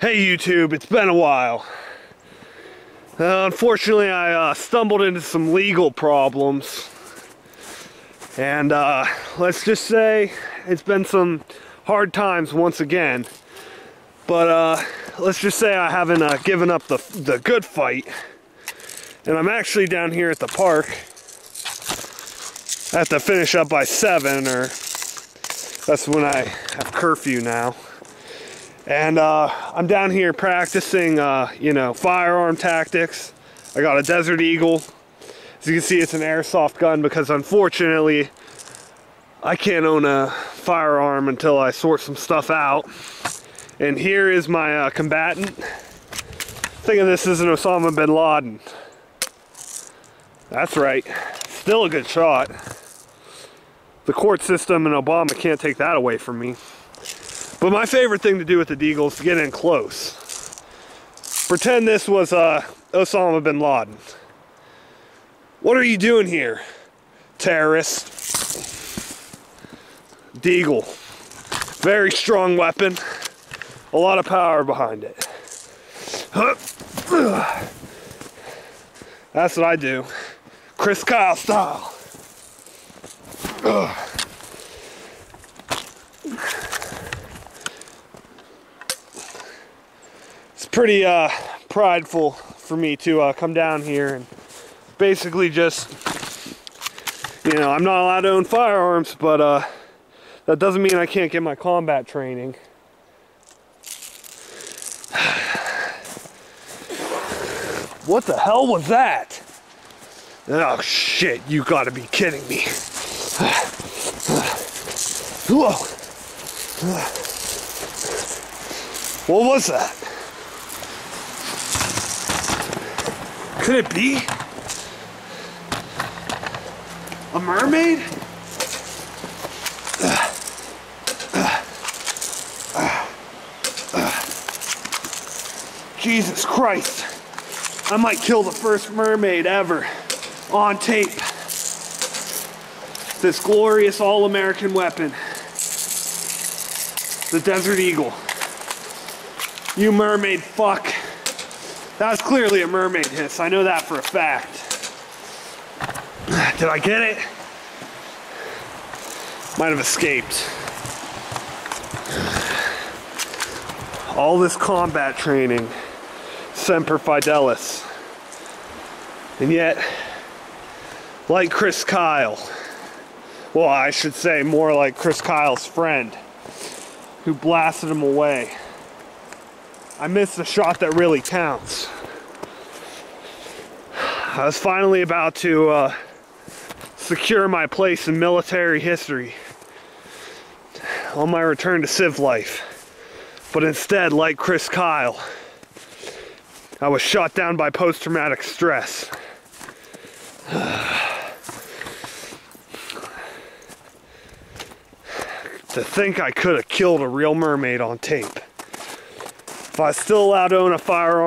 Hey YouTube, it's been a while. Uh, unfortunately, I uh, stumbled into some legal problems. And uh, let's just say it's been some hard times once again. But uh, let's just say I haven't uh, given up the, the good fight. And I'm actually down here at the park. I have to finish up by 7 or that's when I have curfew now. And uh, I'm down here practicing, uh, you know, firearm tactics. I got a Desert Eagle. As you can see, it's an airsoft gun because unfortunately, I can't own a firearm until I sort some stuff out. And here is my uh, combatant. Thinking this is an Osama bin Laden. That's right. Still a good shot. The court system and Obama can't take that away from me. But my favorite thing to do with the Deagle is to get in close. Pretend this was uh, Osama bin Laden. What are you doing here, terrorist? Deagle. Very strong weapon. A lot of power behind it. That's what I do. Chris Kyle style. Pretty uh, prideful for me to uh, come down here and basically just, you know, I'm not allowed to own firearms, but uh, that doesn't mean I can't get my combat training. What the hell was that? Oh shit, you gotta be kidding me. Whoa. What was that? Could it be? A mermaid? Jesus Christ. I might kill the first mermaid ever on tape. This glorious all-American weapon. The Desert Eagle. You mermaid fuck. That was clearly a mermaid hiss. I know that for a fact. Did I get it? Might have escaped. All this combat training, Semper Fidelis. And yet, like Chris Kyle, well, I should say more like Chris Kyle's friend, who blasted him away. I missed the shot that really counts. I was finally about to uh, secure my place in military history on my return to civ life. But instead, like Chris Kyle, I was shot down by post-traumatic stress. to think I could have killed a real mermaid on tape. If I still allowed to own a firearm,